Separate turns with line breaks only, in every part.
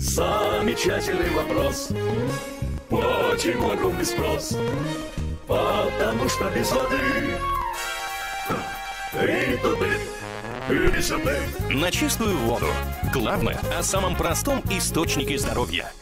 Замечательный вопрос. Почему огромный спрос? Потому что без воды и туды, и воды.
На чистую воду. Главное о самом простом источнике здоровья.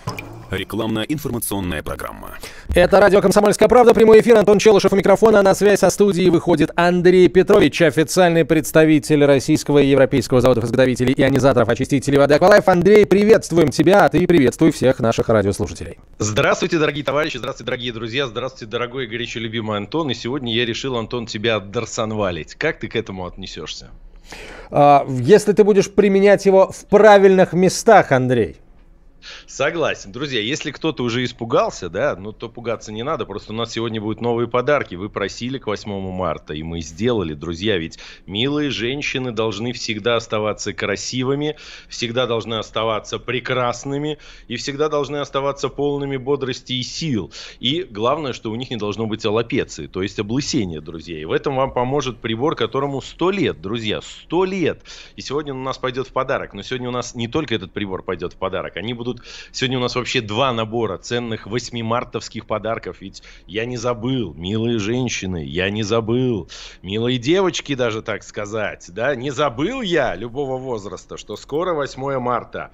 Рекламно-информационная программа.
Это радио «Комсомольская правда», прямой эфир, Антон Челышев у микрофона. На связь со студией выходит Андрей Петрович, официальный представитель российского и европейского заводов-изготовителей ионизаторов очистителей воды «Аквалайф». Андрей, приветствуем тебя, а ты приветствуй всех наших радиослушателей.
Здравствуйте, дорогие товарищи, здравствуйте, дорогие друзья, здравствуйте, дорогой и горячо любимый Антон. И сегодня я решил, Антон, тебя отдарсанвалить. Как ты к этому отнесешься?
А, Если ты будешь применять его в правильных местах, Андрей.
Согласен. Друзья, если кто-то уже испугался, да, ну то пугаться не надо. Просто у нас сегодня будут новые подарки. Вы просили к 8 марта, и мы сделали, друзья. Ведь милые женщины должны всегда оставаться красивыми, всегда должны оставаться прекрасными и всегда должны оставаться полными бодрости и сил. И главное, что у них не должно быть аллопеции, то есть облысения, друзья. И в этом вам поможет прибор, которому 100 лет, друзья, 100 лет. И сегодня он у нас пойдет в подарок. Но сегодня у нас не только этот прибор пойдет в подарок, они будут Сегодня у нас вообще два набора ценных 8 мартовских подарков. Ведь я не забыл, милые женщины, я не забыл. Милые девочки даже, так сказать. Да, не забыл я любого возраста, что скоро 8 марта.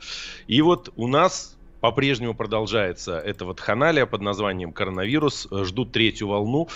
И вот у нас по-прежнему продолжается эта вот ханалия под названием коронавирус. Ждут третью волну.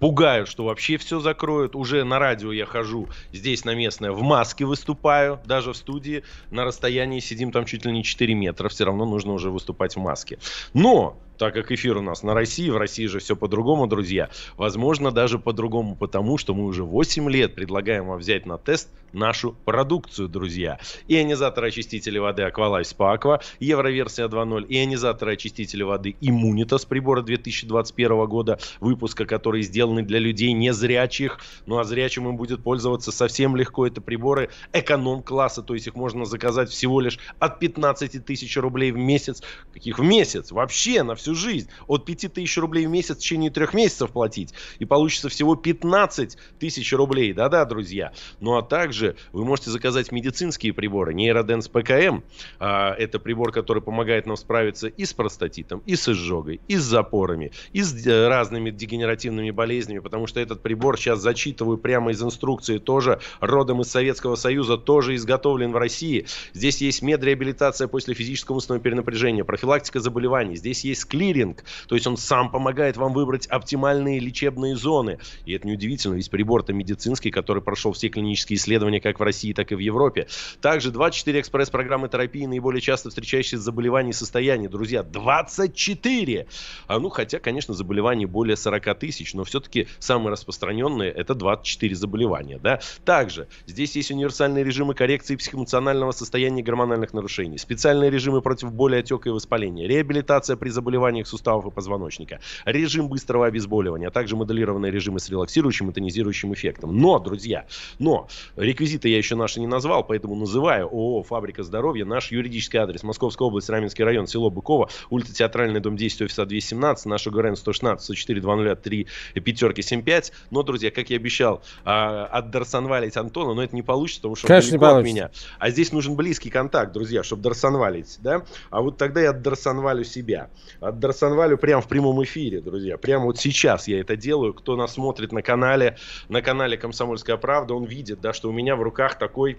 Пугают, что вообще все закроют. Уже на радио я хожу здесь на местное в маске выступаю. Даже в студии на расстоянии сидим там чуть ли не 4 метра. Все равно нужно уже выступать в маске. Но так как эфир у нас на России, в России же все по-другому, друзья. Возможно, даже по-другому, потому что мы уже 8 лет предлагаем вам взять на тест нашу продукцию, друзья. Ионизаторы очистители воды Aqualife Spa Aqua, Евроверсия 2.0, ионизаторы очистители воды Immunitas прибора 2021 года, выпуска, которые сделаны для людей незрячих. Ну а зрячим им будет пользоваться совсем легко. Это приборы эконом-класса, то есть их можно заказать всего лишь от 15 тысяч рублей в месяц. Каких в месяц? Вообще на всю жизнь. От 5 тысяч рублей в месяц в течение трех месяцев платить. И получится всего 15 тысяч рублей. Да-да, друзья. Ну а также вы можете заказать медицинские приборы. Нейроденс ПКМ. А, это прибор, который помогает нам справиться и с простатитом, и с изжогой, и с запорами, и с э, разными дегенеративными болезнями. Потому что этот прибор сейчас зачитываю прямо из инструкции. Тоже родом из Советского Союза. Тоже изготовлен в России. Здесь есть медреабилитация после физического умственного перенапряжения. Профилактика заболеваний. Здесь есть клиринг. То есть он сам помогает вам выбрать оптимальные лечебные зоны. И это неудивительно, ведь прибор-то медицинский, который прошел все клинические исследования как в России, так и в Европе. Также 24 экспресс-программы терапии наиболее часто встречающиеся заболеваний и состояний. Друзья, 24! А ну, хотя, конечно, заболеваний более 40 тысяч, но все-таки самые распространенные это 24 заболевания. Да? Также здесь есть универсальные режимы коррекции психоэмоционального состояния и гормональных нарушений, специальные режимы против боли, отека и воспаления, реабилитация при заболеваниях суставов и позвоночника, режим быстрого обезболивания, а также моделированные режимы с релаксирующим и тонизирующим эффектом. Но, друзья, но реквизиты я еще наши не назвал, поэтому называю ООО «Фабрика здоровья». Наш юридический адрес Московская область, Раменский район, село Быково, улица Театральный, дом 10, офиса 217, наш ГРН 116 104 203 пятерки 75. Но, друзья, как я обещал, а, отдарсанвалить Антона, но это не получится, потому что
Конечно,
он далеко от меня. А здесь нужен близкий контакт, друзья, чтобы дарсанвалить, да? А вот тогда я отдарсанвалю себя. Отдарсанвалю прямо в прямом эфире, друзья. Прямо вот сейчас я это делаю. Кто нас смотрит на канале, на канале «Комсомольская правда», он видит, да, что у меня в руках такой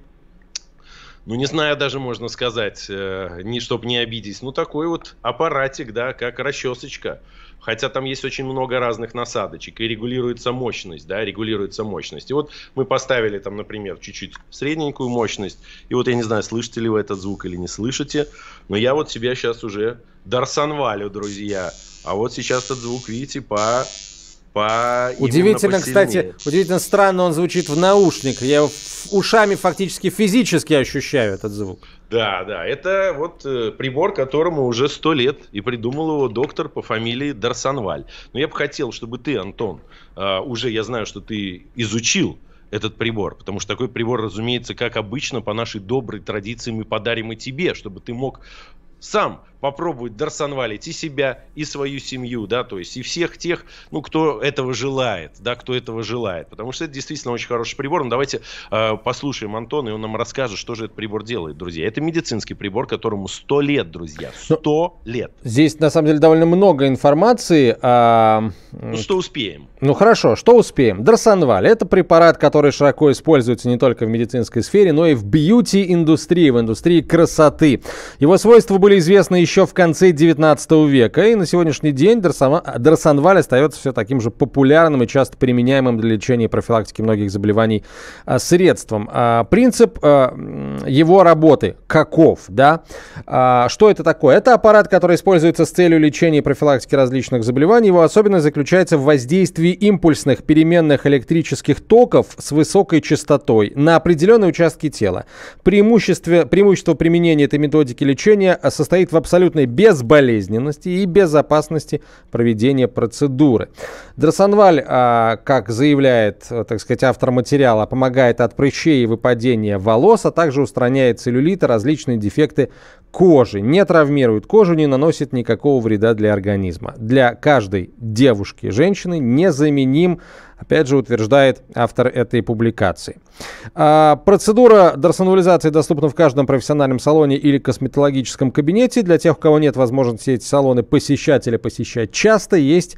ну, не знаю, даже можно сказать, э, не, чтобы не обидеть, ну, такой вот аппаратик, да, как расчесочка. Хотя там есть очень много разных насадочек, и регулируется мощность, да, регулируется мощность. И вот мы поставили там, например, чуть-чуть средненькую мощность, и вот я не знаю, слышите ли вы этот звук или не слышите, но я вот себя сейчас уже дарсанвалю, друзья. А вот сейчас этот звук, видите, по... по
Удивительно, кстати, удивительно странно он звучит в наушниках. Я ушами фактически физически ощущаю этот звук.
Да, да, это вот э, прибор, которому уже сто лет, и придумал его доктор по фамилии Дарсанваль. Но я бы хотел, чтобы ты, Антон, э, уже я знаю, что ты изучил этот прибор, потому что такой прибор, разумеется, как обычно, по нашей доброй традиции мы подарим и тебе, чтобы ты мог сам попробовать дарсонвалить и себя, и свою семью, да, то есть и всех тех, ну, кто этого желает, да, кто этого желает. Потому что это действительно очень хороший прибор. Ну, давайте э, послушаем Антона, и он нам расскажет, что же этот прибор делает, друзья. Это медицинский прибор, которому 100 лет, друзья. 100 ну, лет.
Здесь, на самом деле, довольно много информации. А...
Ну, что успеем.
Ну, хорошо, что успеем. Дарсонваль – это препарат, который широко используется не только в медицинской сфере, но и в бьюти-индустрии, в индустрии красоты. Его свойства были известны еще в конце 19 века, и на сегодняшний день дарсонваль остается все таким же популярным и часто применяемым для лечения и профилактики многих заболеваний а, средством. А, принцип а, его работы каков, да? Что это такое? Это аппарат, который используется с целью лечения и профилактики различных заболеваний. Его особенность заключается в воздействии импульсных переменных электрических токов с высокой частотой на определенные участки тела. Преимущество, преимущество применения этой методики лечения состоит в абсолютной безболезненности и безопасности проведения процедуры. Дросанваль, а, как заявляет, так сказать, автор материала, помогает от прыщей и выпадения волос, а также устраняет целлюлит и различные дефекты кожи, не травмирует кожу, не наносит никакого вреда для организма. Для каждой девушки, женщины незаменим Опять же, утверждает автор этой публикации. А, процедура дарсонализации доступна в каждом профессиональном салоне или косметологическом кабинете. Для тех, у кого нет возможности эти салоны посещать или посещать часто, есть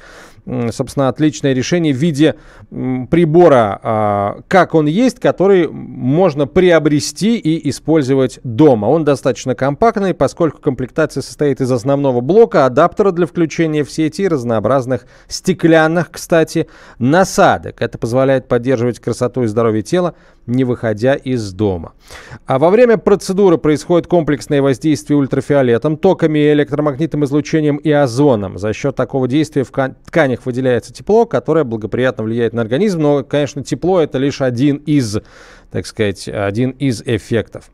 собственно, отличное решение в виде прибора, а, как он есть, который можно приобрести и использовать дома. Он достаточно компактный, поскольку комплектация состоит из основного блока, адаптера для включения в сети разнообразных стеклянных, кстати, насадок. Это позволяет поддерживать красоту и здоровье тела не выходя из дома. А во время процедуры происходит комплексное воздействие ультрафиолетом, токами, электромагнитным излучением и озоном. За счет такого действия в тканях выделяется тепло, которое благоприятно влияет на организм. Но, конечно, тепло это лишь один из, так сказать, один из эффектов.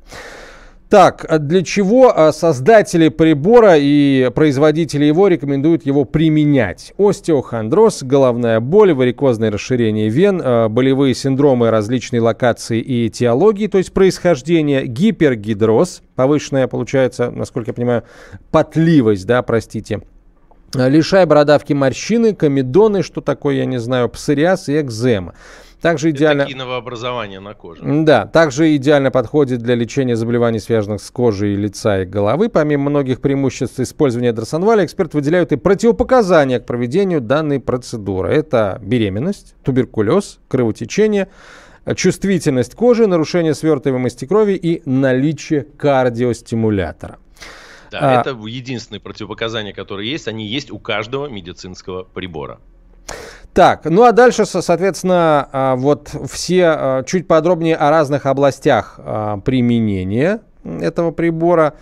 Так, а для чего а, создатели прибора и производители его рекомендуют его применять? Остеохондроз, головная боль, варикозное расширение вен, а, болевые синдромы различной локации и этиологии, то есть происхождение, гипергидроз, повышенная, получается, насколько я понимаю, потливость, да, простите, лишай бородавки морщины, комедоны, что такое, я не знаю, псориаз и экзема. Также идеально...
Это новообразования на коже.
Да, также идеально подходит для лечения заболеваний, связанных с кожей лица и головы. Помимо многих преимуществ использования дросанваля, эксперты выделяют и противопоказания к проведению данной процедуры. Это беременность, туберкулез, кровотечение, чувствительность кожи, нарушение свертываемости крови и наличие кардиостимулятора.
Да, а, это единственные противопоказания, которые есть. Они есть у каждого медицинского прибора.
Так, ну а дальше, соответственно, а, вот все а, чуть подробнее о разных областях а, применения этого прибора.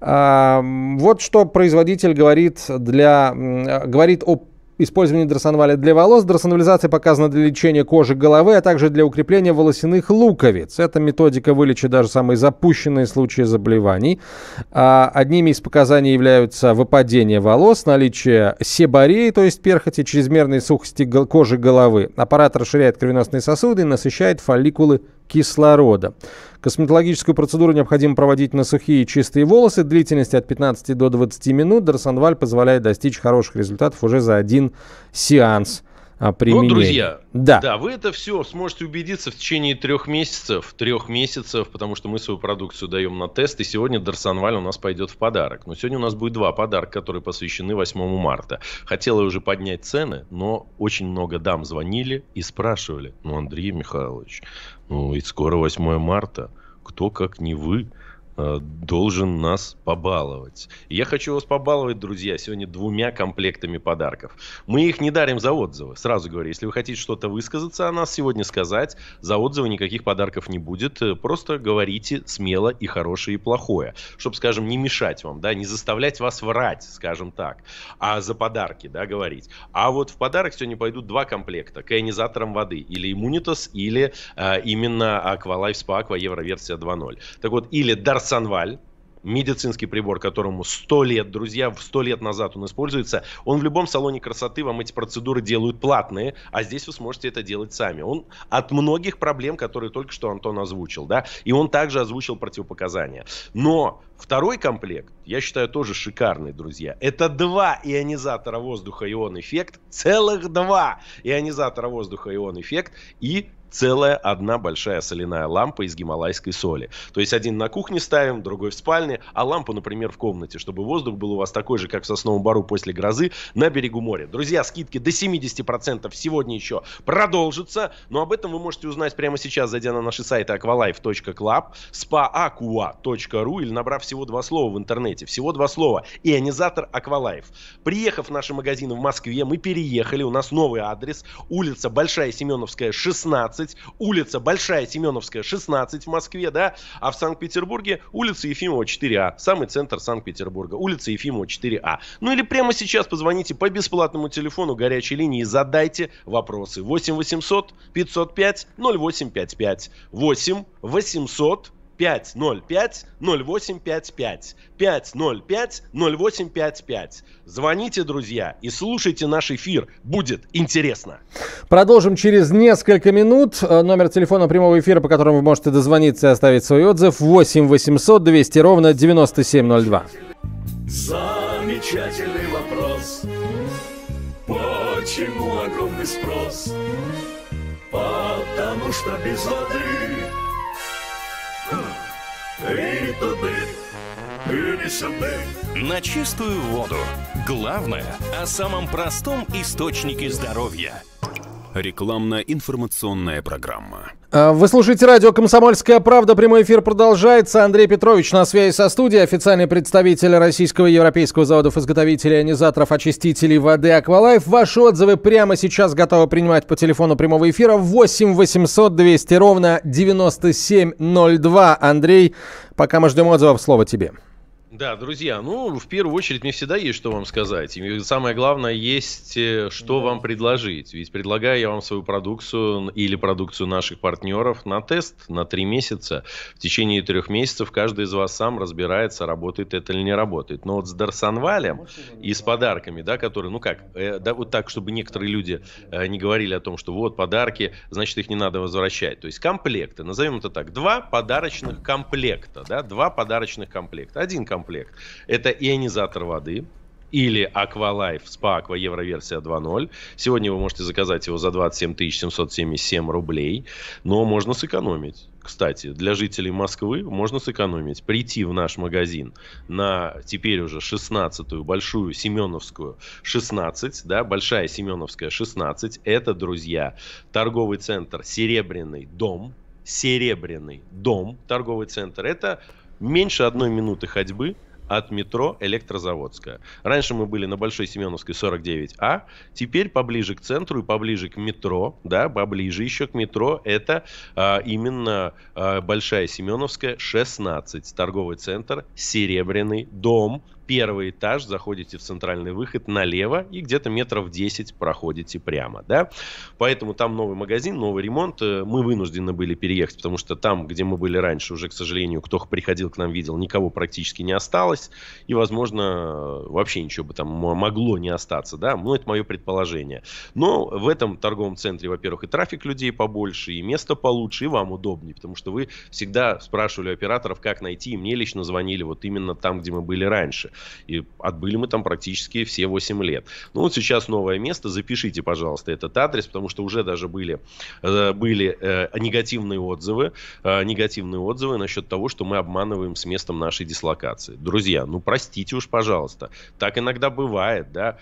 Вот что производитель говорит для говорит о использование дросанваля для волос. Дросанвализация показана для лечения кожи головы, а также для укрепления волосяных луковиц. Эта методика вылечит даже самые запущенные случаи заболеваний. А одними из показаний являются выпадение волос, наличие себореи, то есть перхоти, чрезмерной сухости кожи головы. Аппарат расширяет кровеносные сосуды и насыщает фолликулы кислорода. Косметологическую процедуру необходимо проводить на сухие и чистые волосы. Длительность от 15 до 20 минут. Дарсонваль позволяет достичь хороших результатов уже за один сеанс применения. Ну,
друзья, да. да, вы это все сможете убедиться в течение трех месяцев, трех месяцев, потому что мы свою продукцию даем на тест, и сегодня Дарсонваль у нас пойдет в подарок. Но сегодня у нас будет два подарка, которые посвящены 8 марта. Хотела уже поднять цены, но очень много дам звонили и спрашивали, ну, Андрей Михайлович, ну, ведь скоро 8 марта. Кто, как не вы, должен нас побаловать. Я хочу вас побаловать, друзья, сегодня двумя комплектами подарков. Мы их не дарим за отзывы. Сразу говорю, если вы хотите что-то высказаться о нас сегодня сказать, за отзывы никаких подарков не будет. Э, просто говорите смело и хорошее, и плохое. Чтобы, скажем, не мешать вам, да, не заставлять вас врать, скажем так, а за подарки, да, говорить. А вот в подарок сегодня пойдут два комплекта. К ионизаторам воды. Или Immunitas, или э, именно Aqualife Spa Aqua Euro версия 2.0. Так вот, или Dark Дарсанваль, медицинский прибор, которому 100 лет, друзья, 100 лет назад он используется, он в любом салоне красоты вам эти процедуры делают платные, а здесь вы сможете это делать сами. Он от многих проблем, которые только что Антон озвучил, да, и он также озвучил противопоказания. Но второй комплект, я считаю, тоже шикарный, друзья. Это два ионизатора воздуха ион эффект, целых два ионизатора воздуха ион эффект и целая одна большая соляная лампа из гималайской соли. То есть один на кухне ставим, другой в спальне, а лампу, например, в комнате, чтобы воздух был у вас такой же, как в Сосновом Бару после грозы на берегу моря. Друзья, скидки до 70% сегодня еще продолжатся, но об этом вы можете узнать прямо сейчас, зайдя на наши сайты aqualife.club, spaaqua.ru или набрав всего два слова в интернете. Всего два слова. Ионизатор Aqualife. Приехав в наши магазины в Москве, мы переехали, у нас новый адрес, улица Большая Семеновская, 16, 16, улица Большая Семеновская, 16 в Москве, да, а в Санкт-Петербурге улица Ефимова 4А, самый центр Санкт-Петербурга, улица Ефимова 4А. Ну или прямо сейчас позвоните по бесплатному телефону горячей линии и задайте вопросы. 8 800 505 0855 8 800 505 0855. 505 0855. Звоните, друзья, и слушайте наш эфир. Будет интересно.
Продолжим через несколько минут. Э, номер телефона прямого эфира, по которому вы можете дозвониться и оставить свой отзыв. 8 800 200 ровно 9702.
Замечательный вопрос. Почему огромный спрос? Потому что без воды
На чистую воду. Главное о самом простом источнике здоровья.
Рекламно-информационная программа.
А, вы слушаете радио «Комсомольская правда». Прямой эфир продолжается. Андрей Петрович на связи со студией. Официальный представитель российского и европейского заводов-изготовителей ионизаторов, очистителей воды «Аквалайф». Ваши отзывы прямо сейчас готовы принимать по телефону прямого эфира 8 800 200 ровно 9702. Андрей, пока мы ждем отзывов, слово тебе.
Да, друзья, ну, в первую очередь, мне всегда есть что вам сказать. И самое главное, есть э, что да. вам предложить. Ведь предлагаю я вам свою продукцию или продукцию наших партнеров на тест на три месяца. В течение трех месяцев каждый из вас сам разбирается, работает это или не работает. Но вот с Дарсанвалем и с подарками, да, которые, ну как, э, да, вот так, чтобы некоторые люди э, не говорили о том, что вот подарки, значит, их не надо возвращать. То есть комплекты, назовем это так, два подарочных комплекта, да, два подарочных комплекта. Один комплект комплект. Это ионизатор воды, или Aqualife Spa Aqua Euro версия 2.0. Сегодня вы можете заказать его за 27 777 рублей, но можно сэкономить. Кстати, для жителей Москвы можно сэкономить. Прийти в наш магазин на теперь уже 16-ю большую Семеновскую 16, да, большая Семеновская 16. Это, друзья, торговый центр Серебряный дом. Серебряный дом, торговый центр. Это меньше одной минуты ходьбы от метро Электрозаводская. Раньше мы были на Большой Семеновской 49А, теперь поближе к центру и поближе к метро, да, поближе еще к метро, это а, именно а, Большая Семеновская 16, торговый центр Серебряный дом, первый этаж, заходите в центральный выход налево и где-то метров 10 проходите прямо, да. Поэтому там новый магазин, новый ремонт. Э, мы вынуждены были переехать, потому что там, где мы были раньше, уже, к сожалению, кто приходил к нам, видел, никого практически не осталось. И, возможно, вообще ничего бы там могло не остаться, да. Ну, это мое предположение. Но в этом торговом центре, во-первых, и трафик людей побольше, и место получше, и вам удобнее, потому что вы всегда спрашивали операторов, как найти, и мне лично звонили вот именно там, где мы были раньше. И отбыли мы там практически все 8 лет. Ну вот сейчас новое место. Запишите, пожалуйста, этот адрес, потому что уже даже были, э, были э, негативные отзывы, э, негативные отзывы насчет того, что мы обманываем с местом нашей дислокации. Друзья, ну простите уж, пожалуйста. Так иногда бывает, да,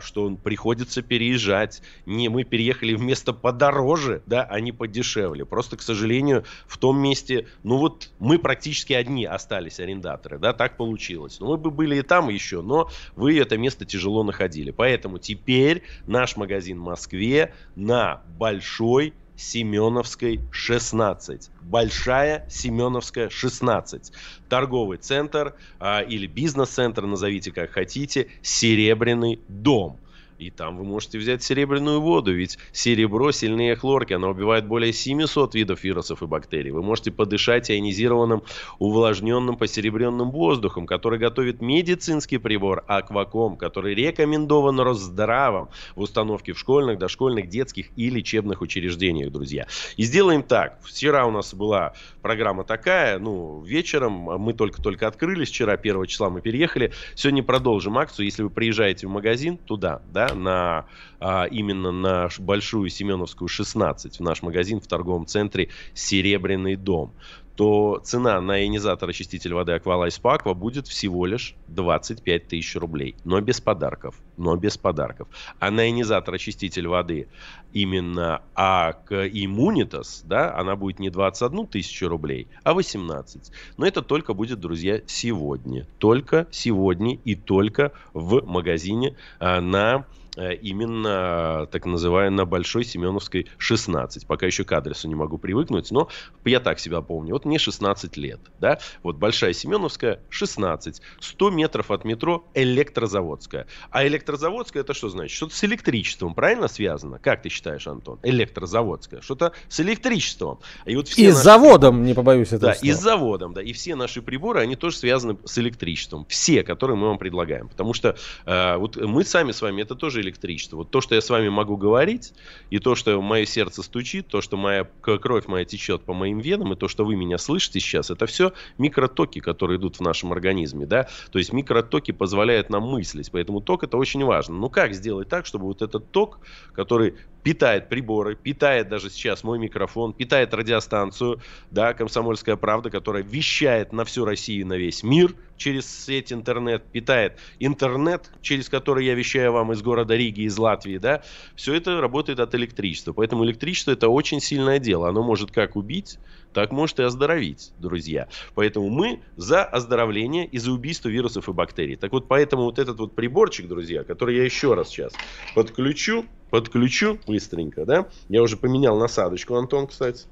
что приходится переезжать. Не, мы переехали в место подороже, да, а не подешевле. Просто, к сожалению, в том месте, ну вот мы практически одни остались арендаторы, да, так получилось. Но мы бы были и там еще, но вы это место тяжело находили. Поэтому теперь наш магазин в Москве на Большой Семеновской 16. Большая Семеновская 16. Торговый центр а, или бизнес-центр, назовите как хотите, Серебряный дом. И там вы можете взять серебряную воду, ведь серебро сильнее хлорки, оно убивает более 700 видов вирусов и бактерий. Вы можете подышать ионизированным, увлажненным, посеребренным воздухом, который готовит медицинский прибор Акваком, который рекомендован Росздравом в установке в школьных, дошкольных, детских и лечебных учреждениях, друзья. И сделаем так. Вчера у нас была программа такая, ну, вечером, мы только-только открылись, вчера 1 числа мы переехали. Сегодня продолжим акцию. Если вы приезжаете в магазин туда, да, на а, именно на Большую Семеновскую 16, в наш магазин в торговом центре «Серебряный дом», то цена на ионизатор очиститель воды Aqualize Aqua будет всего лишь 25 тысяч рублей. Но без подарков. Но без подарков. А на ионизатор очиститель воды именно АК Immunitas, да, она будет не 21 тысячу рублей, а 18. Но это только будет, друзья, сегодня. Только сегодня и только в магазине а, на именно так называемая на Большой Семеновской 16. Пока еще к адресу не могу привыкнуть, но я так себя помню. Вот мне 16 лет, да, вот Большая Семеновская 16, 100 метров от метро Электрозаводская. А Электрозаводская это что значит? Что-то с электричеством, правильно связано? Как ты считаешь, Антон? Электрозаводская. Что-то с электричеством.
И вот все и с наши... заводом, не побоюсь этого
Да, слова. и с заводом, да. И все наши приборы, они тоже связаны с электричеством. Все, которые мы вам предлагаем. Потому что э, вот мы сами с вами, это тоже электричество. Вот то, что я с вами могу говорить, и то, что мое сердце стучит, то, что моя кровь моя течет по моим венам, и то, что вы меня слышите сейчас, это все микротоки, которые идут в нашем организме, да. То есть микротоки позволяют нам мыслить, поэтому ток это очень важно. Ну как сделать так, чтобы вот этот ток, который питает приборы, питает даже сейчас мой микрофон, питает радиостанцию, да, «Комсомольская правда», которая вещает на всю Россию, на весь мир через сеть интернет, питает интернет, через который я вещаю вам из города Риги, из Латвии, да, все это работает от электричества. Поэтому электричество это очень сильное дело. Оно может как убить, так может и оздоровить, друзья. Поэтому мы за оздоровление и за убийство вирусов и бактерий. Так вот, поэтому вот этот вот приборчик, друзья, который я еще раз сейчас подключу, подключу быстренько, да. Я уже поменял насадочку, Антон, кстати.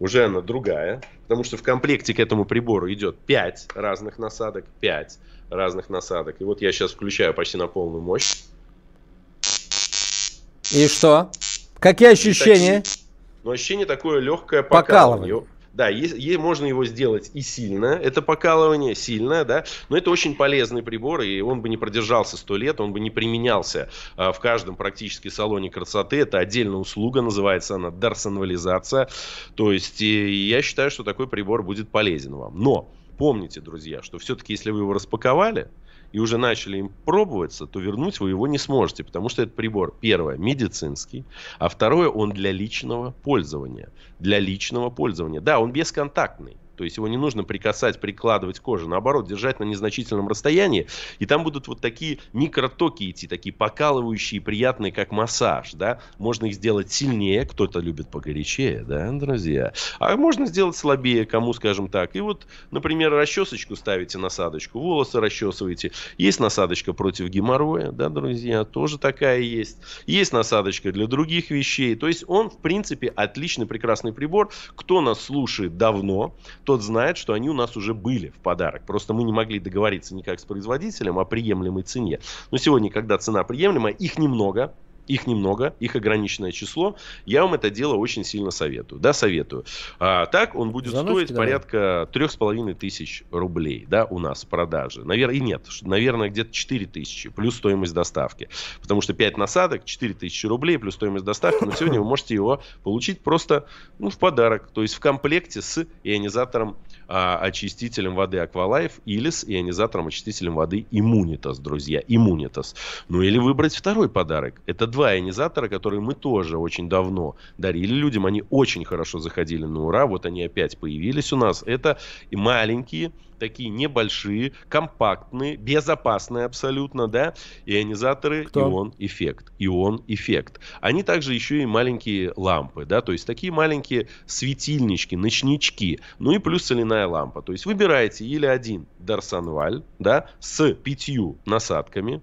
Уже она другая, потому что в комплекте к этому прибору идет 5 разных насадок, 5 разных насадок. И вот я сейчас включаю почти на полную мощь.
И что? Какие ощущения?
такие, ну, ощущение такое легкое покалывание. покалывание. Да, есть, есть, можно его сделать и сильно, это покалывание, сильное, да, но это очень полезный прибор, и он бы не продержался сто лет, он бы не применялся а, в каждом практически салоне красоты. Это отдельная услуга, называется она дарсонвализация. То есть, и я считаю, что такой прибор будет полезен вам. Но помните, друзья, что все-таки, если вы его распаковали, и уже начали им пробоваться, то вернуть вы его не сможете, потому что этот прибор, первое, медицинский, а второе, он для личного пользования. Для личного пользования. Да, он бесконтактный. То есть его не нужно прикасать, прикладывать к коже. Наоборот, держать на незначительном расстоянии. И там будут вот такие микротоки идти, такие покалывающие, приятные, как массаж. Да? Можно их сделать сильнее, кто-то любит погорячее, да, друзья. А можно сделать слабее, кому, скажем так. И вот, например, расчесочку ставите насадочку, волосы расчесываете. Есть насадочка против геморроя, да, друзья, тоже такая есть. Есть насадочка для других вещей. То есть он, в принципе, отличный, прекрасный прибор. Кто нас слушает давно, тот знает, что они у нас уже были в подарок. Просто мы не могли договориться никак с производителем о приемлемой цене. Но сегодня, когда цена приемлемая, их немного, их немного, их ограниченное число. Я вам это дело очень сильно советую. Да, советую. А, так он будет Заносите, стоить давай. порядка трех с половиной тысяч рублей, да, у нас в продаже. Наверное, и нет, наверное, где-то 4 тысячи, плюс стоимость доставки. Потому что 5 насадок, 4 тысячи рублей, плюс стоимость доставки. Но сегодня вы можете его получить просто ну, в подарок. То есть в комплекте с ионизатором а, очистителем воды Aqualife или с ионизатором очистителем воды Immunitas, друзья. Immunitas. Ну или выбрать второй подарок. Это два ионизатора, которые мы тоже очень давно дарили людям. Они очень хорошо заходили на ура. Вот они опять появились у нас. Это и маленькие такие небольшие, компактные, безопасные абсолютно, да, ионизаторы Кто? ион эффект, ион эффект. Они также еще и маленькие лампы, да, то есть такие маленькие светильнички, ночнички, ну и плюс соляная лампа. То есть выбираете или один Дарсанваль, да, с пятью насадками,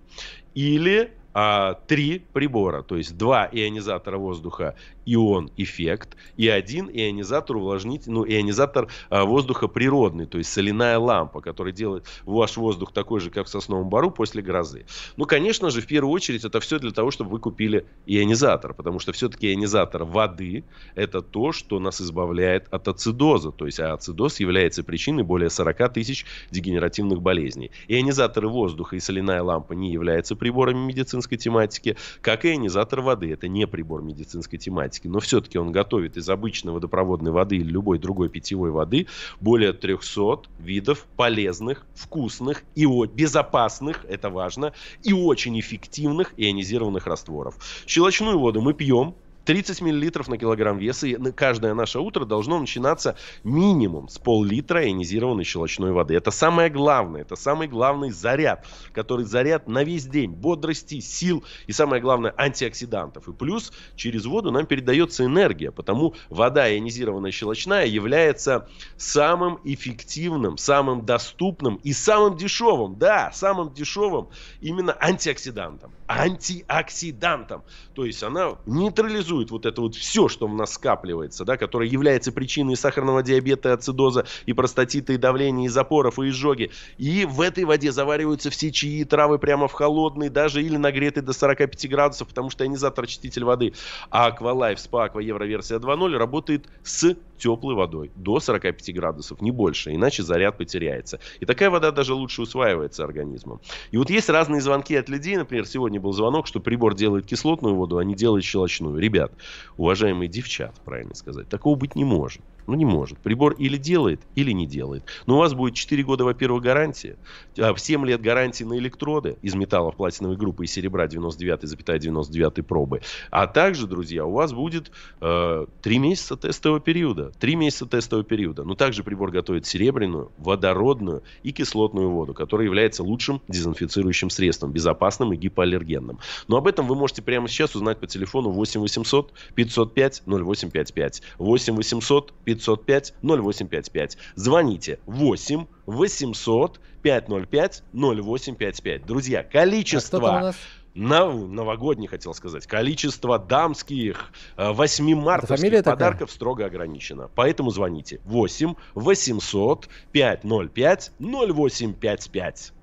или а, три прибора, то есть два ионизатора воздуха ион-эффект и один ионизатор увлажнитель, ну, ионизатор а, воздуха природный, то есть соляная лампа, которая делает ваш воздух такой же, как в сосновом бару после грозы. Ну, конечно же, в первую очередь это все для того, чтобы вы купили ионизатор, потому что все-таки ионизатор воды это то, что нас избавляет от ацидоза, то есть а ацидоз является причиной более 40 тысяч дегенеративных болезней. Ионизаторы воздуха и соляная лампа не являются приборами медицинской тематики, как и ионизатор воды, это не прибор медицинской тематики, но все-таки он готовит из обычной водопроводной воды или любой другой питьевой воды более 300 видов полезных, вкусных и безопасных, это важно, и очень эффективных ионизированных растворов. Щелочную воду мы пьем, 30 миллилитров на килограмм веса. И каждое наше утро должно начинаться минимум с пол-литра ионизированной щелочной воды. Это самое главное. Это самый главный заряд, который заряд на весь день. Бодрости, сил и самое главное антиоксидантов. И плюс через воду нам передается энергия. Потому вода ионизированная щелочная является самым эффективным, самым доступным и самым дешевым. Да, самым дешевым именно антиоксидантом. Антиоксидантом. То есть она нейтрализует нейтрализует вот это вот все, что в нас скапливается, да, которое является причиной сахарного диабета, ацидоза, и простатита, и давления, и запоров, и изжоги. И в этой воде завариваются все чаи, травы прямо в холодной, даже или нагретые до 45 градусов, потому что ионизатор очиститель воды. А Aqualife Spa Aqua Euro версия 2.0 работает с теплой водой до 45 градусов, не больше, иначе заряд потеряется. И такая вода даже лучше усваивается организмом. И вот есть разные звонки от людей, например, сегодня был звонок, что прибор делает кислотную воду, а не делает щелочную. Ребят, уважаемые девчат, правильно сказать, такого быть не может. Ну, не может. Прибор или делает, или не делает. Но у вас будет 4 года, во-первых, гарантия, 7 а, лет гарантии на электроды из металлов платиновой группы и серебра 99,99 99 пробы. А также, друзья, у вас будет э, 3 месяца тестового периода. 3 месяца тестового периода. Но также прибор готовит серебряную, водородную и кислотную воду, которая является лучшим дезинфицирующим средством, безопасным и гипоаллергенным. Но об этом вы можете прямо сейчас узнать по телефону 8 800 505 0855. 8 800 505 0855. Звоните 8 800 505 0855. Друзья, количество... А на, новогодний, хотел сказать, количество дамских 8 мартовских подарков такая? строго ограничено. Поэтому звоните 8 800 505 0855.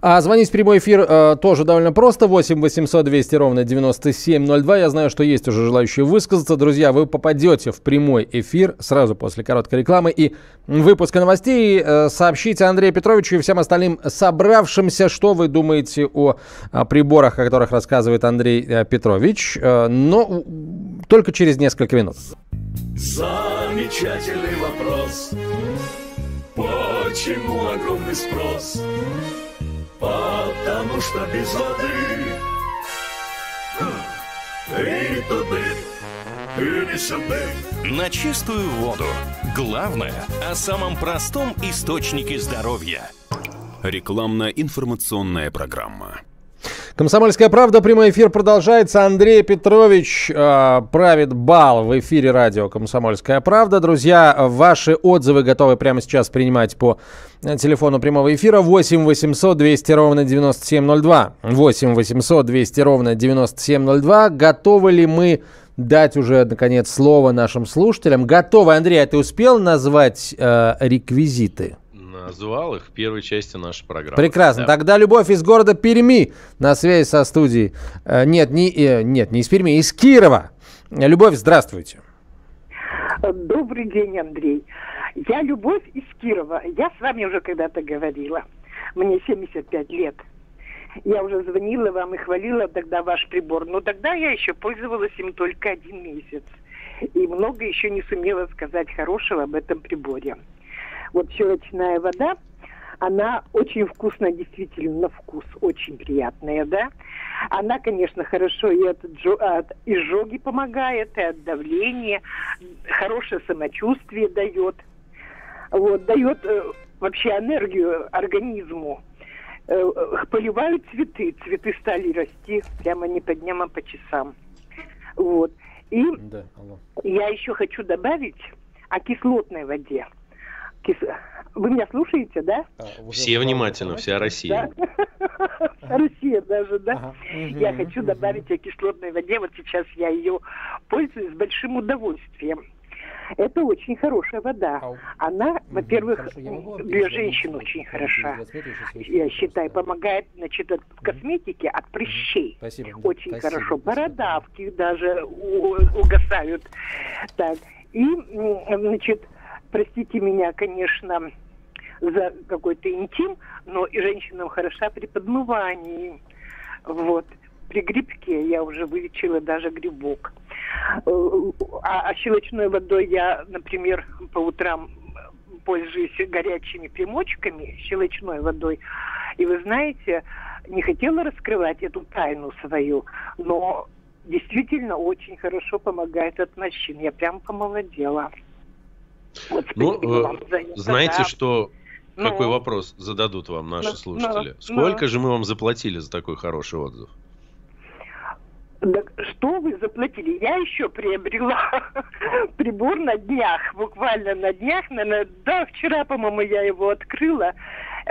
А звонить в прямой эфир э, тоже довольно просто. 8 800 200 ровно 9702. Я знаю, что есть уже желающие высказаться. Друзья, вы попадете в прямой эфир сразу после короткой рекламы и выпуска новостей. Э, сообщите Андрею Петровичу и всем остальным собравшимся, что вы думаете о, о приборах, о которых рассказывает Андрей э, Петрович. Э, но только через несколько минут.
Замечательный вопрос. Почему огромный спрос? Потому что без воды. И туды, и не сюды.
На чистую воду. Главное о самом простом источнике здоровья.
Рекламно-информационная программа
Комсомольская правда, прямой эфир продолжается. Андрей Петрович э, правит бал в эфире радио Комсомольская правда. Друзья, ваши отзывы готовы прямо сейчас принимать по телефону прямого эфира 8 800 200 ровно 9702. 8 800 200 ровно 9702. Готовы ли мы дать уже, наконец, слово нашим слушателям? Готовы. Андрей, а ты успел назвать э, реквизиты?
Назвал их в первой части нашей программы.
Прекрасно. Да. Тогда Любовь из города Перми на связи со студией. Э, нет, не, э, нет, не из Перми, из Кирова. Любовь, здравствуйте.
Добрый день, Андрей. Я Любовь из Кирова. Я с вами уже когда-то говорила. Мне 75 лет. Я уже звонила вам и хвалила тогда ваш прибор. Но тогда я еще пользовалась им только один месяц. И много еще не сумела сказать хорошего об этом приборе вот щелочная вода, она очень вкусная, действительно, на вкус, очень приятная, да. Она, конечно, хорошо и от, от изжоги помогает, и от давления, хорошее самочувствие дает. Вот, дает э, вообще энергию организму. Э, поливают цветы, цветы стали расти прямо не по дням, а по часам. Вот. И да, я еще хочу добавить о кислотной воде. Кис... Вы меня слушаете, да?
А, все внимательно, вся Россия.
Вся Россия даже, да? Я хочу добавить о кислотной воде. Вот сейчас я ее пользуюсь большим удовольствием. Это очень хорошая вода. Она, во-первых, для женщин очень хороша. Я считаю, помогает, значит, от косметики, от прыщей.
Спасибо.
Очень
Спасибо.
хорошо. Бородавки даже угасают. Так. И, значит, простите меня, конечно, за какой-то интим, но и женщинам хороша при подмывании. Вот. При грибке я уже вылечила даже грибок. А, а щелочной водой я, например, по утрам пользуюсь горячими примочками, щелочной водой. И вы знаете, не хотела раскрывать эту тайну свою, но действительно очень хорошо помогает от морщин. Я прям помолодела. Вот
Ну, э,
вам за это,
знаете,
да.
что...
Ну.
Какой вопрос зададут вам наши
Ну,
слушатели?
ну,
Сколько
ну.
же мы вам заплатили за такой хороший отзыв?
Да что вы заплатили? Я еще приобрела прибор на днях, буквально на днях, наверное, да, вчера, по-моему, я его открыла.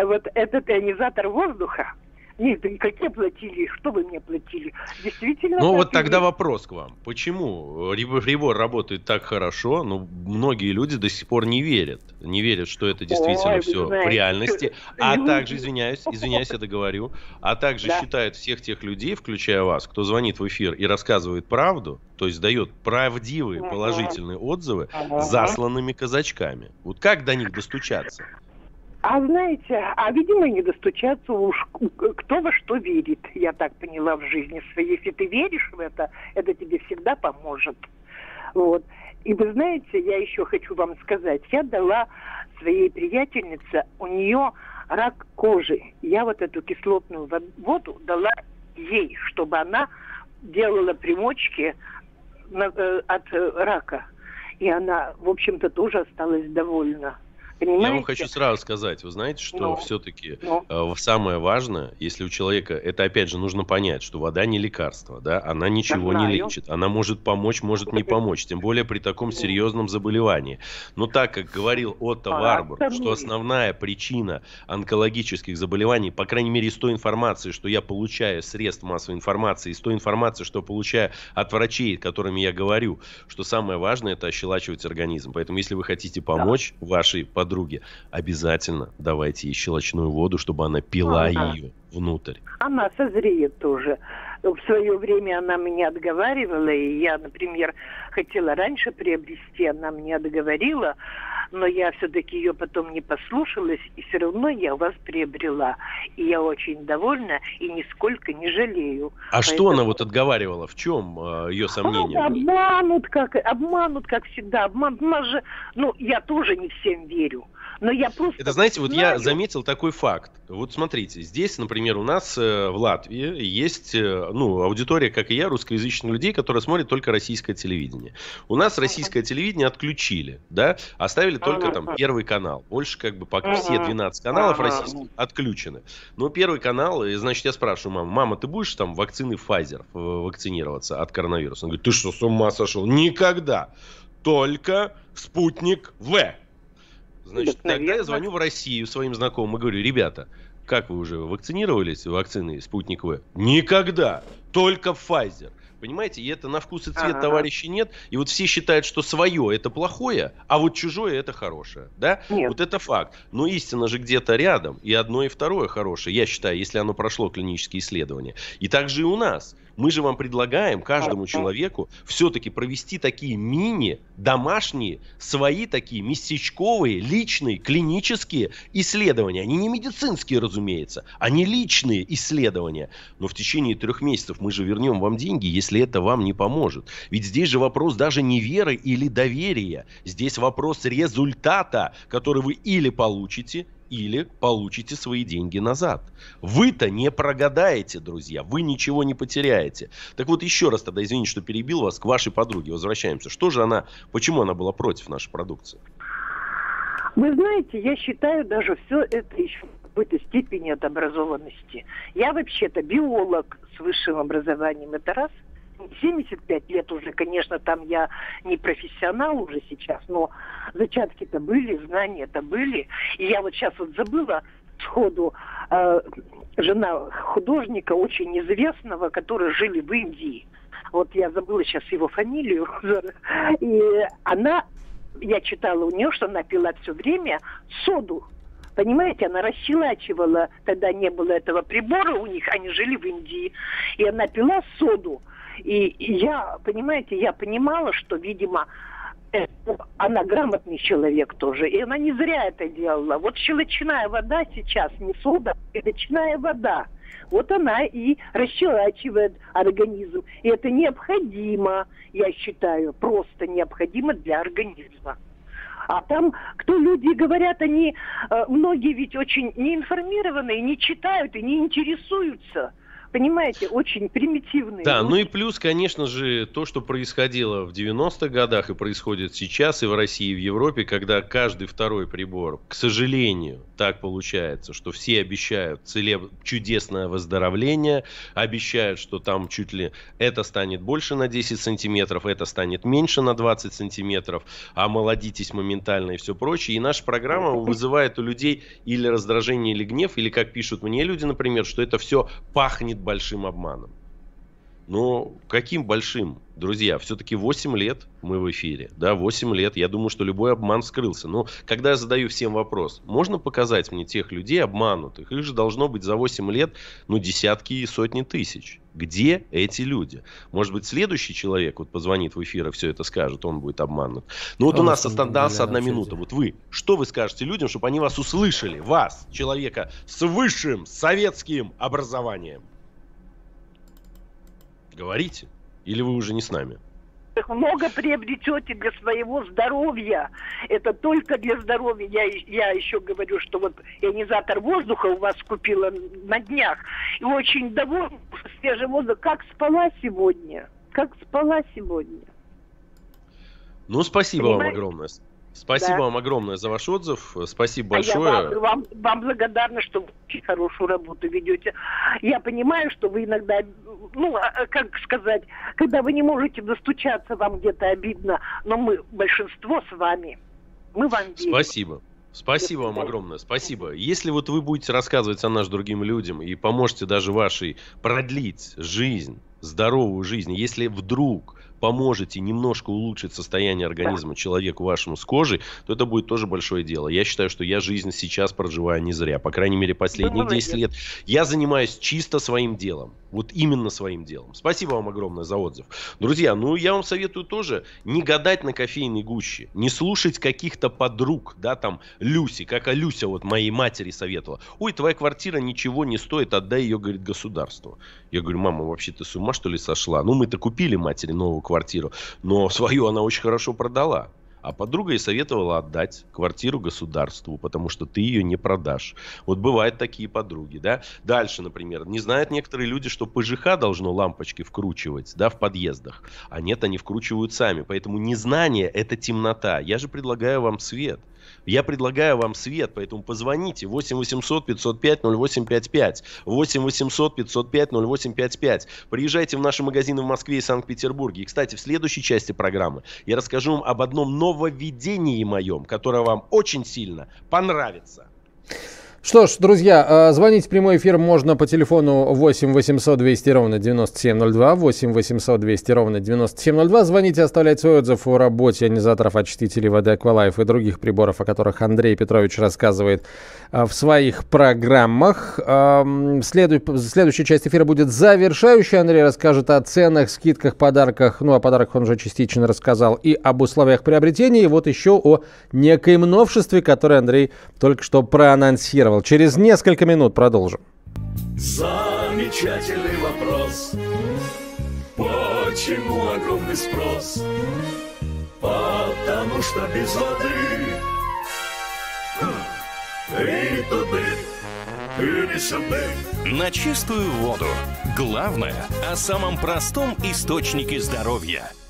Вот этот ионизатор воздуха. Нет, да какие платили? Что вы мне платили? Действительно
Ну вот тогда вопрос к вам. Почему прибор работает так хорошо, но многие люди до сих пор не верят. Не верят, что это действительно
Ой,
все в
знаете,
реальности. А
люди-
также, извиняюсь, извиняюсь, я договорю, а также
Да.
считают всех тех людей, включая вас, кто звонит в эфир и рассказывает правду, то есть дает правдивые
Ага.
положительные отзывы,
Ага.
засланными казачками. Вот как до них достучаться?
А знаете, а видимо не достучаться уж кто во что верит. Я так поняла в жизни своей. Если ты веришь в это, это тебе всегда поможет. Вот. И вы знаете, я еще хочу вам сказать, я дала своей приятельнице, у нее рак кожи. Я вот эту кислотную вод- воду дала ей, чтобы она делала примочки э, от рака. И она, в общем-то, тоже осталась довольна. Понимаете?
Я вам хочу сразу сказать, вы знаете, что
Ну.
все-таки
Ну.
Э, Самое важное, если у человека, это опять же нужно понять, что вода не лекарство, да, она ничего не лечит, она может помочь, может не помочь, тем более при таком серьезном заболевании. Но так как говорил Отто Варбур, что основная причина онкологических заболеваний, по крайней мере из той информации, что я получаю средств массовой информации, из той информации, что получаю от врачей, которыми я говорю, что самое важное это ощелачивать организм. Поэтому если вы хотите помочь вашей подруге, обязательно давайте ей щелочную воду, чтобы она пила
Ага.
ее внутрь.
Она созреет тоже. В свое время она меня отговаривала, и я, например, хотела раньше приобрести, она мне отговорила, но я все-таки ее потом не послушалась, и все равно я у вас приобрела. И я очень довольна и нисколько не жалею.
А что
Поэтому-
она вот отговаривала? В чем ее сомнения? Были?
обманут, как, обманут, как всегда. Обман, у нас же, ну, я тоже не всем верю. Но я просто
Это, знаете, вот я
знаю.
заметил такой факт. Вот смотрите, здесь, например, у нас э, в Латвии есть, э, ну, аудитория, как и я, русскоязычных людей, которые смотрят только российское телевидение. У нас российское телевидение отключили, да, оставили только там первый канал. Больше как бы пока все 12 каналов российских отключены. Но первый канал, и, значит, я спрашиваю маму, мама, ты будешь там вакцины Pfizer э, вакцинироваться от коронавируса? Она говорит, ты что, с ума сошел? Никогда! Только спутник В. Значит, тогда я звоню в Россию своим знакомым и говорю, ребята, как вы уже вакцинировались вакциной «Спутник В»? Никогда! Только Pfizer. Понимаете, и это на вкус и цвет
Ага.
товарищей нет. И вот все считают, что свое это плохое, а вот чужое это хорошее. Да?
Нет.
Вот это факт. Но истина же где-то рядом. И одно, и второе хорошее, я считаю, если оно прошло клинические исследования. И также и у нас. Мы же вам предлагаем каждому человеку все-таки провести такие мини, домашние, свои такие местечковые, личные, клинические исследования. Они не медицинские, разумеется, они личные исследования. Но в течение трех месяцев мы же вернем вам деньги, если это вам не поможет. Ведь здесь же вопрос даже не веры или доверия. Здесь вопрос результата, который вы или получите, или получите свои деньги назад. Вы-то не прогадаете, друзья, вы ничего не потеряете. Так вот, еще раз тогда, извините, что перебил вас, к вашей подруге возвращаемся. Что же она, почему она была против нашей продукции?
Вы знаете, я считаю даже все это еще какой-то степени от образованности. Я вообще-то биолог с высшим образованием, это раз. 75 лет уже, конечно, там я не профессионал уже сейчас, но зачатки-то были, знания-то были. И я вот сейчас вот забыла сходу э, жена художника очень известного, которые жили в Индии. вот я забыла сейчас его фамилию, и она, я читала у нее, что она пила все время соду. Понимаете, она расщелачивала, тогда не было этого прибора у них, они жили в Индии, и она пила соду. И я, понимаете, я понимала, что, видимо, она грамотный человек тоже, и она не зря это делала. Вот щелочная вода сейчас, не сода, а щелочная вода. Вот она и расщелачивает организм. И это необходимо, я считаю, просто необходимо для организма. А там, кто люди говорят, они, э, многие ведь очень неинформированные, не читают и не интересуются – понимаете, очень примитивные.
Да, ну и плюс, конечно же, то, что происходило в 90-х годах и происходит сейчас и в России, и в Европе, когда каждый второй прибор, к сожалению, так получается, что все обещают целеб... чудесное выздоровление, обещают, что там чуть ли это станет больше на 10 сантиметров, это станет меньше на 20 сантиметров, а молодитесь моментально и все прочее. И наша программа вызывает у людей или раздражение, или гнев, или, как пишут мне люди, например, что это все пахнет большим обманом. Но каким большим, друзья? Все-таки 8 лет мы в эфире. Да, 8 лет. Я думаю, что любой обман скрылся. Но когда я задаю всем вопрос, можно показать мне тех людей обманутых? Их же должно быть за 8 лет, ну, десятки и сотни тысяч. Где эти люди? Может быть, следующий человек вот позвонит в эфир и все это скажет, он будет обманут. Ну вот а у нас осталась одна минута. Вот вы, что вы скажете людям, чтобы они вас услышали? Вас, человека с высшим советским образованием. Говорите. Или вы уже не с нами?
много приобретете для своего здоровья. Это только для здоровья. Я, я еще говорю, что вот ионизатор воздуха у вас купила на днях. И очень довольна свежим воздухом. Как спала сегодня? Как спала сегодня?
Ну, спасибо Понимаете? вам огромное. Спасибо да. вам огромное за ваш отзыв. Спасибо большое. А
я вам, вам, вам благодарна, что вы очень хорошую работу ведете. Я понимаю, что вы иногда, ну, а, а как сказать, когда вы не можете достучаться, вам где-то обидно, но мы, большинство с вами, мы вам верим.
Спасибо. Спасибо вам огромное, спасибо. Если вот вы будете рассказывать о нас другим людям и поможете даже вашей продлить жизнь, здоровую жизнь, если вдруг поможете немножко улучшить состояние организма да. человеку вашему с кожей, то это будет тоже большое дело. Я считаю, что я жизнь сейчас проживаю не зря. По крайней мере, последние 10 лет я занимаюсь чисто своим делом. Вот именно своим делом. Спасибо вам огромное за отзыв. Друзья, ну я вам советую тоже не гадать на кофейной гуще, не слушать каких-то подруг, да, там, Люси, как Люся вот моей матери советовала. Ой, твоя квартира ничего не стоит, отдай ее, говорит, государству. Я говорю, мама, вообще ты с ума что ли сошла? Ну мы-то купили матери новую квартиру, но свою она очень хорошо продала. А подруга ей советовала отдать квартиру государству, потому что ты ее не продашь. Вот бывают такие подруги, да. Дальше, например, не знают некоторые люди, что ПЖХ должно лампочки вкручивать, да, в подъездах. А нет, они вкручивают сами. Поэтому незнание – это темнота. Я же предлагаю вам свет. Я предлагаю вам свет, поэтому позвоните 8 800 505 0855. 8 800 505 0855. Приезжайте в наши магазины в Москве и Санкт-Петербурге. И, кстати, в следующей части программы я расскажу вам об одном нововведении моем, которое вам очень сильно понравится.
Что ж, друзья, э, звонить в прямой эфир можно по телефону 8 800 200 ровно 9702, 8 800 200 ровно 9702. Звоните, оставляйте свой отзыв о работе ионизаторов, очистителей воды Аквалайф и других приборов, о которых Андрей Петрович рассказывает э, в своих программах. Эм, следующая часть эфира будет завершающая. Андрей расскажет о ценах, скидках, подарках. Ну, о подарках он уже частично рассказал. И об условиях приобретения. И вот еще о некоем новшестве, которое Андрей только что проанонсировал поставил. Через несколько минут продолжим.
Замечательный вопрос. Почему огромный спрос? Потому что без воды и туды, и не сюды.
На чистую воду. Главное о самом простом источнике здоровья –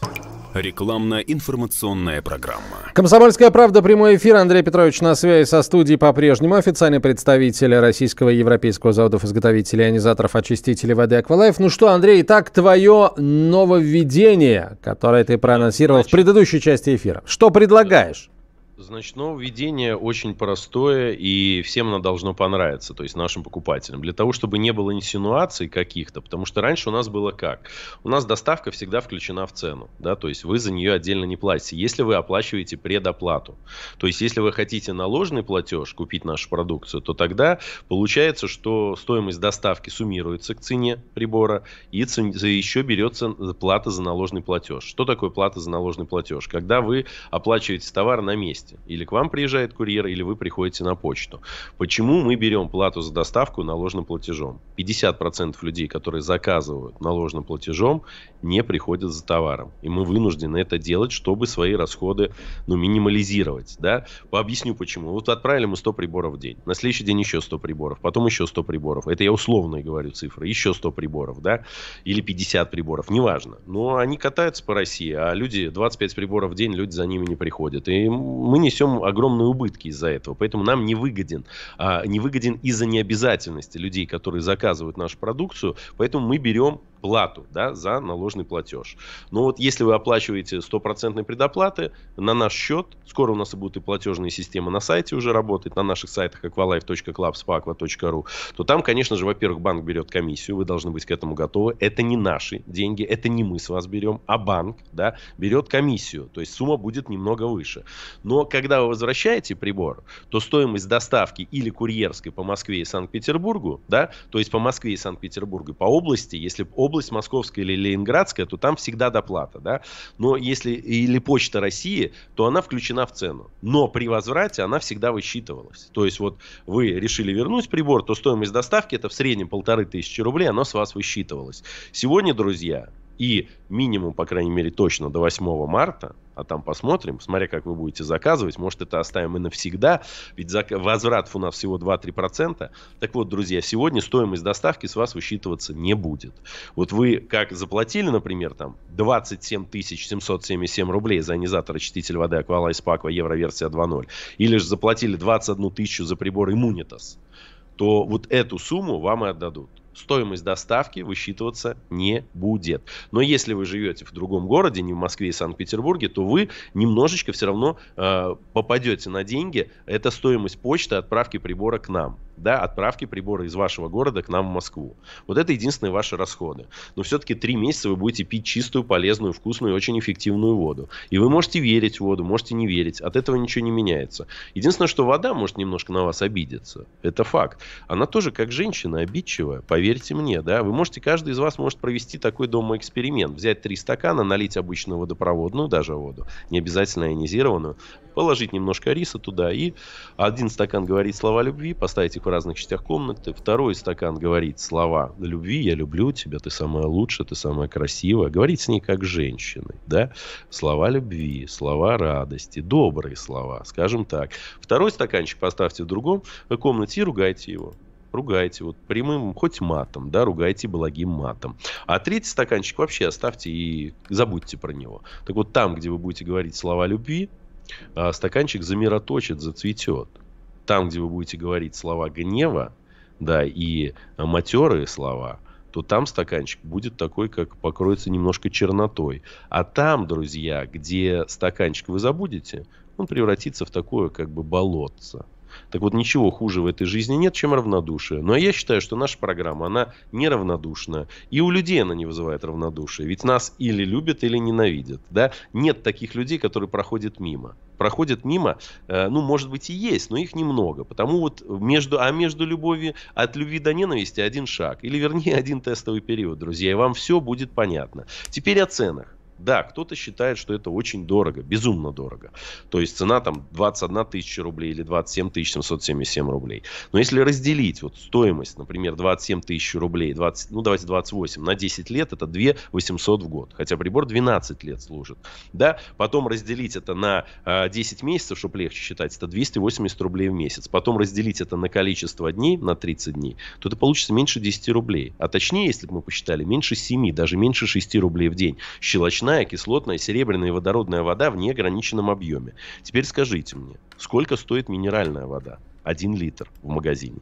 Рекламно-информационная программа.
Комсомольская правда, прямой эфир. Андрей Петрович на связи со студией по-прежнему. Официальный представитель Российского и Европейского заводов-изготовителей ионизаторов, очистителей воды Аквалайф. Ну что, Андрей, итак, твое нововведение, которое ты проанонсировал в предыдущей части эфира. Что предлагаешь?
Значит, нововведение очень простое и всем оно должно понравиться, то есть нашим покупателям. Для того, чтобы не было инсинуаций каких-то, потому что раньше у нас было как? У нас доставка всегда включена в цену, да, то есть вы за нее отдельно не платите, если вы оплачиваете предоплату. То есть если вы хотите наложенный платеж купить нашу продукцию, то тогда получается, что стоимость доставки суммируется к цене прибора и еще берется плата за наложенный платеж. Что такое плата за наложенный платеж? Когда вы оплачиваете товар на месте месте. Или к вам приезжает курьер, или вы приходите на почту. Почему мы берем плату за доставку наложенным платежом? 50% людей, которые заказывают наложенным платежом, не приходят за товаром. И мы вынуждены это делать, чтобы свои расходы ну, минимализировать. Да? Пообъясню почему. Вот отправили мы 100 приборов в день. На следующий день еще 100 приборов. Потом еще 100 приборов. Это я условно говорю цифры. Еще 100 приборов. Да? Или 50 приборов. Неважно. Но они катаются по России, а люди 25 приборов в день, люди за ними не приходят. И мы несем огромные убытки из-за этого. Поэтому нам не выгоден, а, не из-за необязательности людей, которые заказывают нашу продукцию. Поэтому мы берем плату да, за наложенный платеж. Но вот если вы оплачиваете стопроцентной предоплаты на наш счет, скоро у нас и будут и платежные системы на сайте уже работать, на наших сайтах aqualife.club.spaqua.ru, то там, конечно же, во-первых, банк берет комиссию, вы должны быть к этому готовы. Это не наши деньги, это не мы с вас берем, а банк да, берет комиссию, то есть сумма будет немного выше. Но когда вы возвращаете прибор, то стоимость доставки или курьерской по Москве и Санкт-Петербургу, да, то есть по Москве и Санкт-Петербургу, по области, если область Московская или Ленинградская, то там всегда доплата, да. Но если или Почта России, то она включена в цену. Но при возврате она всегда высчитывалась. То есть вот вы решили вернуть прибор, то стоимость доставки это в среднем полторы тысячи рублей, оно с вас высчитывалось. Сегодня, друзья, и минимум, по крайней мере, точно до 8 марта, а там посмотрим, смотря как вы будете заказывать, может это оставим и навсегда, ведь возврат у нас всего 2-3%. Так вот, друзья, сегодня стоимость доставки с вас высчитываться не будет. Вот вы как заплатили, например, там 27 777 рублей за анизатор очиститель воды Aqualize Aqua Евроверсия 2.0, или же заплатили 21 тысячу за прибор Immunitas, то вот эту сумму вам и отдадут стоимость доставки высчитываться не будет. Но если вы живете в другом городе, не в Москве и Санкт-Петербурге, то вы немножечко все равно э, попадете на деньги. Это стоимость почты отправки прибора к нам да, отправки прибора из вашего города к нам в Москву. Вот это единственные ваши расходы. Но все-таки три месяца вы будете пить чистую, полезную, вкусную и очень эффективную воду. И вы можете верить в воду, можете не верить. От этого ничего не меняется. Единственное, что вода может немножко на вас обидеться. Это факт. Она тоже как женщина обидчивая, поверьте мне. Да? Вы можете, каждый из вас может провести такой дома эксперимент. Взять три стакана, налить обычную водопроводную, даже воду, не обязательно ионизированную, положить немножко риса туда и один стакан говорить слова любви, поставить их в разных частях комнаты, второй стакан говорить слова любви, я люблю тебя, ты самая лучшая, ты самая красивая, говорить с ней как женщины, да, слова любви, слова радости, добрые слова, скажем так. Второй стаканчик поставьте в другом комнате и ругайте его ругайте вот прямым, хоть матом, да, ругайте благим матом. А третий стаканчик вообще оставьте и забудьте про него. Так вот там, где вы будете говорить слова любви, а, стаканчик замироточит, зацветет. Там, где вы будете говорить слова гнева, да, и матерые слова, то там стаканчик будет такой, как покроется немножко чернотой. А там, друзья, где стаканчик вы забудете, он превратится в такое как бы болотце. Так вот, ничего хуже в этой жизни нет, чем равнодушие. Но я считаю, что наша программа, она неравнодушная. И у людей она не вызывает равнодушие. Ведь нас или любят, или ненавидят. Да? Нет таких людей, которые проходят мимо. Проходят мимо, э, ну, может быть, и есть, но их немного. Потому вот между, а между любовью, от любви до ненависти один шаг. Или, вернее, один тестовый период, друзья. И вам все будет понятно. Теперь о ценах. Да, кто-то считает, что это очень дорого, безумно дорого. То есть цена там 21 тысяча рублей или 27 777 рублей. Но если разделить вот стоимость, например, 27 тысяч рублей, 20, ну давайте 28, на 10 лет это 2 800 в год. Хотя прибор 12 лет служит. Да? Потом разделить это на э, 10 месяцев, чтобы легче считать, это 280 рублей в месяц. Потом разделить это на количество дней, на 30 дней, то это получится меньше 10 рублей. А точнее, если бы мы посчитали, меньше 7, даже меньше 6 рублей в день. Щелочная речная, кислотная, серебряная и водородная вода в неограниченном объеме. Теперь скажите мне, сколько стоит минеральная вода? Один литр в магазине.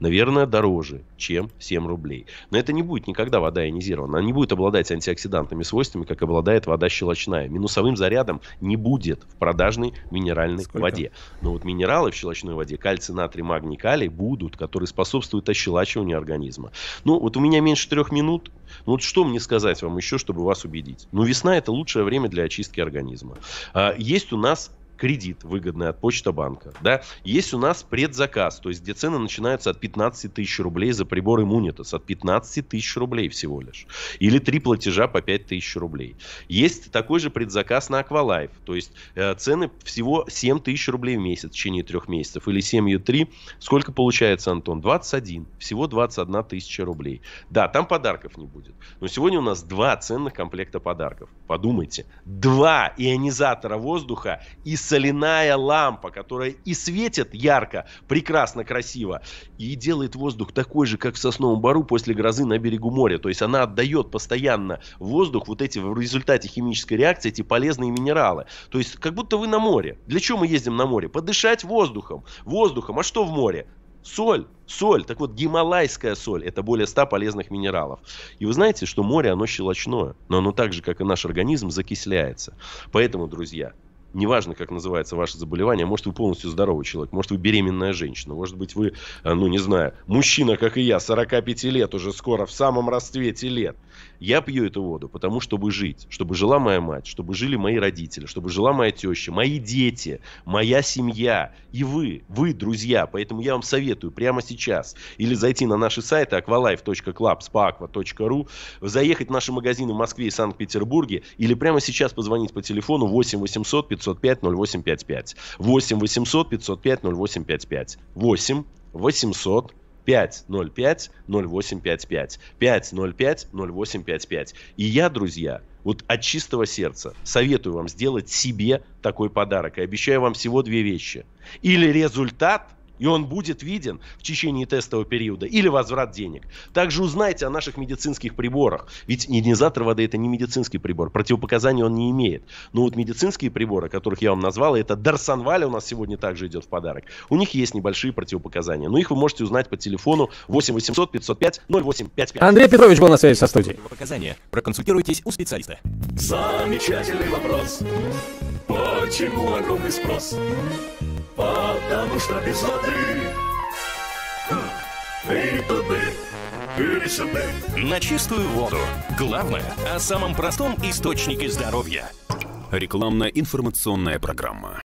Наверное, дороже, чем 7 рублей. Но это не будет никогда вода ионизирована. Она не будет обладать антиоксидантными свойствами, как обладает вода щелочная. Минусовым зарядом не будет в продажной минеральной
Сколько?
воде. Но вот минералы в щелочной воде, кальций, натрий, магний, калий, будут, которые способствуют ощелачиванию организма. Ну, вот у меня меньше трех минут. Ну, вот что мне сказать вам еще, чтобы вас убедить? Ну, весна – это лучшее время для очистки организма. А, есть у нас кредит выгодный от Почта банка. Да? Есть у нас предзаказ, то есть где цены начинаются от 15 тысяч рублей за прибор Immunitas. От 15 тысяч рублей всего лишь. Или три платежа по 5 тысяч рублей. Есть такой же предзаказ на Aqualife. То есть э, цены всего 7 тысяч рублей в месяц в течение трех месяцев. Или 7 3. Сколько получается, Антон? 21. Всего 21 тысяча рублей. Да, там подарков не будет. Но сегодня у нас два ценных комплекта подарков. Подумайте. Два ионизатора воздуха и соляная лампа, которая и светит ярко, прекрасно, красиво, и делает воздух такой же, как в сосновом бару после грозы на берегу моря. То есть она отдает постоянно воздух вот эти в результате химической реакции, эти полезные минералы. То есть как будто вы на море. Для чего мы ездим на море? Подышать воздухом. Воздухом. А что в море? Соль, соль, так вот гималайская соль, это более 100 полезных минералов. И вы знаете, что море, оно щелочное, но оно так же, как и наш организм, закисляется. Поэтому, друзья, неважно, как называется ваше заболевание, может, вы полностью здоровый человек, может, вы беременная женщина, может быть, вы, э, ну, не знаю, мужчина, как и я, 45 лет уже скоро, в самом расцвете лет. Я пью эту воду, потому чтобы жить, чтобы жила моя мать, чтобы жили мои родители, чтобы жила моя теща, мои дети, моя семья и вы, вы, друзья. Поэтому я вам советую прямо сейчас или зайти на наши сайты aqualife.club, заехать в наши магазины в Москве и Санкт-Петербурге или прямо сейчас позвонить по телефону 8 800 505 0855. 8 800 505 0855. 8 800 505 0855. 505 0855. И я, друзья, вот от чистого сердца советую вам сделать себе такой подарок. И обещаю вам всего две вещи. Или результат, и он будет виден в течение тестового периода, или возврат денег. Также узнайте о наших медицинских приборах. Ведь ионизатор воды это не медицинский прибор, противопоказаний он не имеет. Но вот медицинские приборы, которых я вам назвал, это Дарсанваля у нас сегодня также идет в подарок. У них есть небольшие противопоказания. Но их вы можете узнать по телефону 8 800 505 0855.
Андрей Петрович был на связи со студией.
Показания. Проконсультируйтесь у специалиста.
Замечательный вопрос. Почему огромный спрос? Потому что без воды и туды, или сюда.
На чистую воду. Главное о самом простом источнике здоровья.
Рекламно-информационная программа.